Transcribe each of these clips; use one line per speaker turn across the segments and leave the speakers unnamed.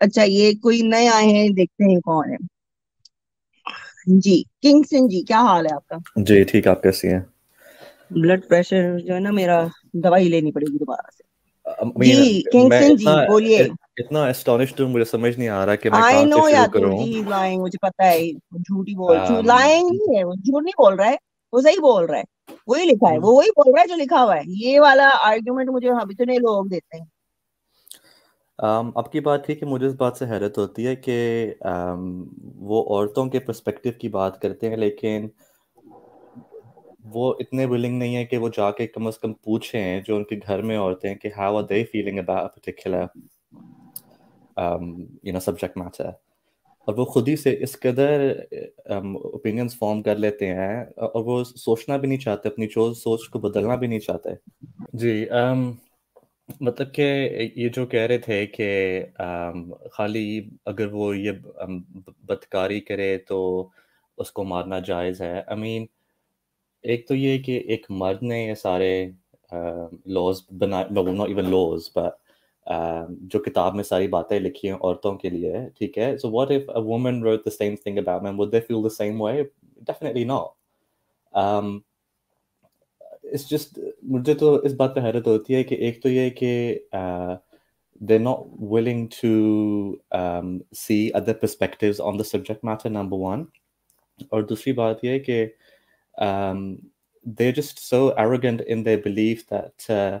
اچھا یہ کوئی نئے آئے ہیں دیکھتے ہیں کون ہے۔ جی کنگسن جی کیا حال ہے آپ کا؟
جی ٹھیک آپ کیسی ہیں؟
بلڈ پریشر جو ہے نا میرا دوائی لینی پڑے گی دوبارہ سے۔ جی کنگسن جی بولیے۔
اتنا ہوں مجھے سمجھ نہیں آ رہا کہ میں کہاں سے شروع کروں۔
جی لائنگ مجھے پتا ہے جھوٹی بول لائنگ نہیں ہے وہ جھوٹ نہیں بول رہا ہے وہ صحیح بول رہا ہے۔ وہی لکھا ہے وہ وہی بول رہا ہے جو لکھا ہوا ہے۔ یہ والا آرگیومنٹ مجھے ہم اتنے لوگ دیتے ہیں۔
Um, اب کی بات تھی کہ مجھے اس بات سے حیرت ہوتی ہے کہ وہ عورتوں کے پرسپیکٹو کی بات کرتے ہیں لیکن وہ اتنے ولنگ نہیں ہے کہ وہ جا کے کم از کم پوچھیں جو ان کے گھر میں عورتیں کہ how are they feeling about particular you know subject matter اور وہ خود ہی سے اس قدر اوپینینس فارم کر لیتے ہیں اور وہ سوچنا بھی نہیں چاہتے اپنی جو سوچ کو بدلنا بھی نہیں چاہتے۔ جی um, مطلب کہ یہ جو کہہ رہے تھے کہ خالی اگر وہ یہ بدکاری کرے تو اس کو مارنا جائز ہے۔ آئی مین ایک تو یہ کہ ایک مرد نے یہ سارے لاز بنا ناٹ ایون لاز جو کتاب میں ساری باتیں لکھی ہیں عورتوں کے لیے، ٹھیک ہے؟ So what if women wrote the same thing about men would they feel the same way definitely it's just they're not willing to um, see other perspectives on the subject matter number one. or dusri baat ye they're just so arrogant in their belief that uh,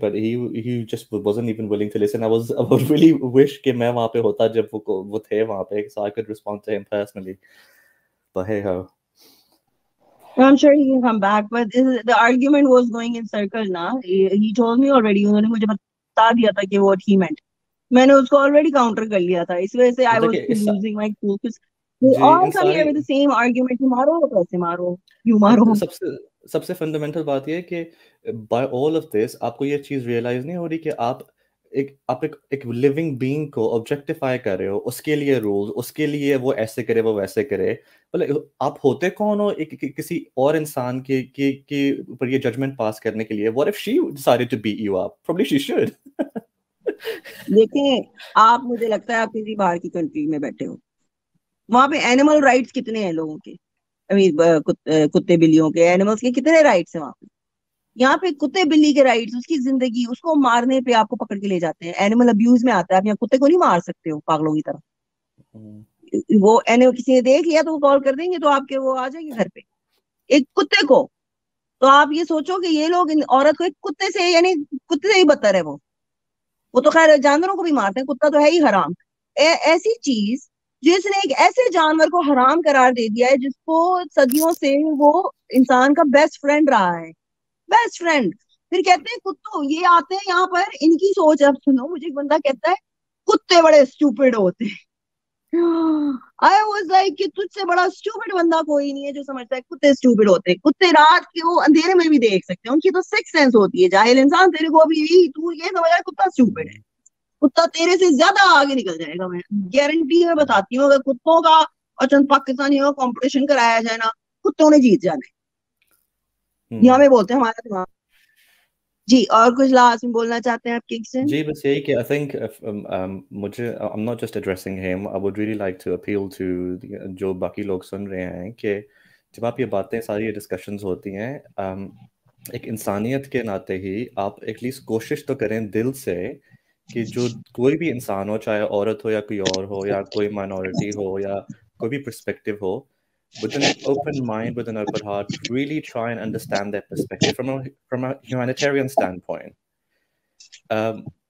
but he just wasn't even willing to listen. I was I would really wish so I could respond to him personally. But hey ho
I'm sure he can come back, but is- the argument was going in circle now. He, he told me already, انہوں نے مجھے بتا دیا تھا کہ what he meant. میں نے اس کو already counter کر لیا تھا اس وجہ سے I was losing my cool. They
G
all come here with the same argument. مارو کیسے مارو کیوں مارو
سب سے سب سے فنڈامنٹل بات یہ ہے کہ بائی آل آف دس آپ کو یہ چیز ریئلائز نہیں ہو رہی کہ آپ ایک آپ ایک ایک لیونگ بینگ کو آبجیکٹیفائی کر رہے ہو، اس کے لیے رولز اس کے لیے وہ ایسے کرے، وہ ویسے کرے۔ مطلب آپ ہوتے کون ہو ایک کسی اور انسان کے کے کے اوپر یہ ججمنٹ پاس کرنے کے لیے؟ What if she decided to beat you up probably she should
دیکھیں، آپ مجھے لگتا ہے آپ کسی باہر کی کنٹری میں بیٹھے ہو۔ وہاں پہ اینیمل رائٹس کتنے ہیں لوگوں کے؟ کتے، بلیوں کے اینیملس کے کتنے رائٹس ہیں وہاں پہ؟ یہاں پہ کتے بلی کے رائٹس اس کی زندگی اس کو مارنے پہ آپ کو پکڑ کے لے جاتے ہیں۔ اینیمل ابیوز میں آتا ہے آپ یہاں کتے کو نہیں مار سکتے ہو پاگلوں کی طرح۔ وہ کسی نے دیکھ لیا تو وہ کال کر دیں گے تو آپ کے وہ آ جائیں گے گھر پہ۔ ایک کتے کو۔ تو آپ یہ سوچو کہ یہ لوگ عورت کو ایک کتے سے یعنی کتے سے ہی بدتر ہے وہ۔ وہ تو خیر جانوروں کو بھی مارتے ہیں کتا تو ہے ہی حرام۔ ایسی چیز جس نے ایک ایسے جانور کو حرام قرار دے دیا ہے جس کو صدیوں سے وہ انسان کا بیسٹ فرینڈ رہا ہے۔ بیسٹ فرینڈ پھر کہتے ہیں کتوں یہ آتے ہیں یہاں پر ان کی سوچ اب سنو مجھے ایک بندہ کہتا ہے کتے بڑے اسٹوپڈ ہوتے ہیں. آئی واز لائک کہ تجھ سے بڑا اسٹوپڈ بندہ کوئی نہیں ہے جو سمجھتا ہے کتے اسٹوپڈ ہوتے ہیں۔ کتے رات کے وہ اندھیرے میں بھی دیکھ سکتے ہیں ان کی تو سکس سینس ہوتی ہے۔ جاہل انسان تیرے کو ابھی تو یہ سمجھ رہا ہے کتا اسٹوپڈ ہے۔ کتا تیرے سے زیادہ آگے نکل جائے گا۔ میں گارنٹی میں بتاتی ہوں اگر کتوں کا اور چند پاکستانیوں کا کمپٹیشن کرایا جائے نا کتوں نے جیت جانا ہے۔ یہاں میں بولتے ہیں ہمارا دماغ۔ جی اور کچھ لاسٹ میں بولنا چاہتے ہیں آپ کنگسٹن
جی بس یہی کہ آئی تھنک مجھے am not just addressing him I would really like to appeal to جو باقی لوگ سن رہے ہیں کہ جب آپ یہ باتیں ساری ڈسکشنز ہوتی ہیں um, ایک انسانیت کے ناطے ہی آپ ایٹ لیسٹ کوشش تو کریں دل سے کہ جو کوئی بھی انسان ہو چاہے عورت ہو یا کوئی اور ہو یا کوئی مائنورٹی ہو یا کوئی بھی پرسپیکٹیو ہو with an open mind, with an open heart, really try and understand their perspective from a from a humanitarian standpoint. Um,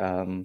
um,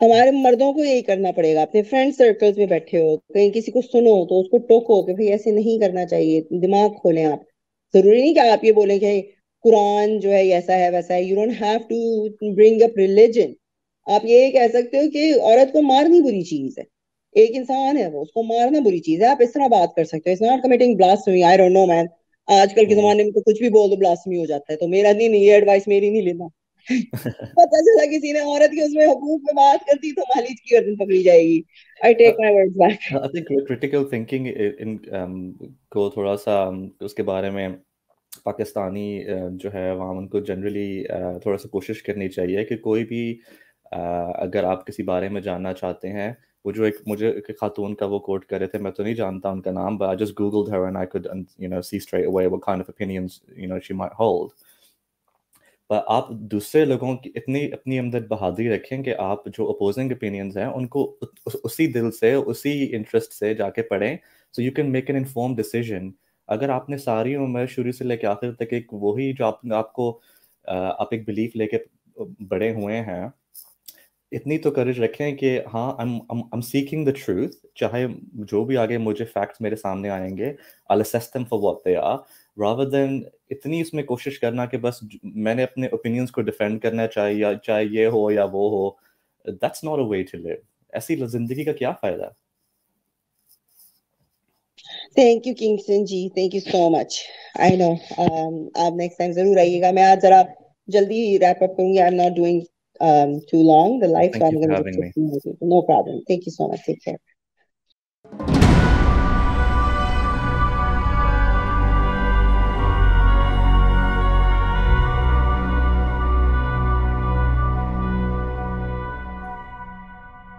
ہمارے مردوں کو یہی کرنا پڑے گا۔ اپنے فرینڈ سرکلز میں بیٹھے ہو کہیں کسی کو سنو تو اس کو ٹوکو کہ بھائی ایسے نہیں کرنا چاہیے دماغ کھولیں آپ۔ ضروری نہیں کہ آپ یہ بولیں کہ قرآن جو ہے ایسا ہے ویسا ہے۔ You don't have to bring up religion آپ یہ کہہ سکتے ہو کہ عورت کو مارنی بری چیز ہے۔ ایک انسان ہے وہ اس کو مارنا بری چیز ہے۔ آپ اس طرح بات کر سکتے ہو۔ It's not committing blasphemy I don't know man آج کل کے زمانے میں تو کچھ بھی بول دو بلاسفیمی ہو جاتا ہے۔ تو میرا نہیں یہ ایڈوائس میری نہیں لینا۔ پتا چلا کسی نے عورت کی اس میں حقوق میں بات کر دی تو مالج کی گردن پکڑی جائے گی۔ I take my words back
I think critical thinking ان کو تھوڑا سا um, اس کے بارے میں پاکستانی uh, جو ہے عوام ان کو جنرلی uh, تھوڑا سا کوشش کرنی چاہیے کہ کوئی بھی uh, اگر آپ کسی بارے میں جاننا چاہتے ہیں، وہ جو ایک مجھے ایک خاتون کا وہ کوٹ کر رہے تھے، میں تو نہیں جانتا ان کا نام but just Google her and I could you know see straight away what kind of opinions you know she might hold. پر آپ دوسرے لوگوں کی اتنی اپنی اندر بہادری رکھیں کہ آپ جو اپوزنگ اوپینینز ہیں، ان کو اسی دل سے، اسی انٹرسٹ سے جا کے پڑھیں۔ So you can make an inform decision اگر آپ نے ساری عمر شروع سے لے کے آخر تک ایک وہی جو آپ آپ کو آپ ایک بلیف لے کے بڑے ہوئے ہیں، اتنی تو کریج رکھیں کہ ہاں ایم سیکنگ دا ٹروتھ چاہے جو بھی آگے مجھے فیکٹس میرے سامنے آئیں گے السم فار واٹ دے آر راور دین اتنی اس میں کوشش کرنا کہ بس میں نے اپنے اوپینینس کو ڈیفینڈ کرنا چاہیے یا چاہے یہ ہو یا وہ ہو that's not a way to live ایسی زندگی کا کیا فائدہ؟
Thank you Kingson ji. Thank you so much I know آپ نیکسٹ ٹائم ضرور آئیے گا. میں آج ذرا جلدی ریپ اپ کروں گی. I'm not doing too long the life no problem thank you so much take care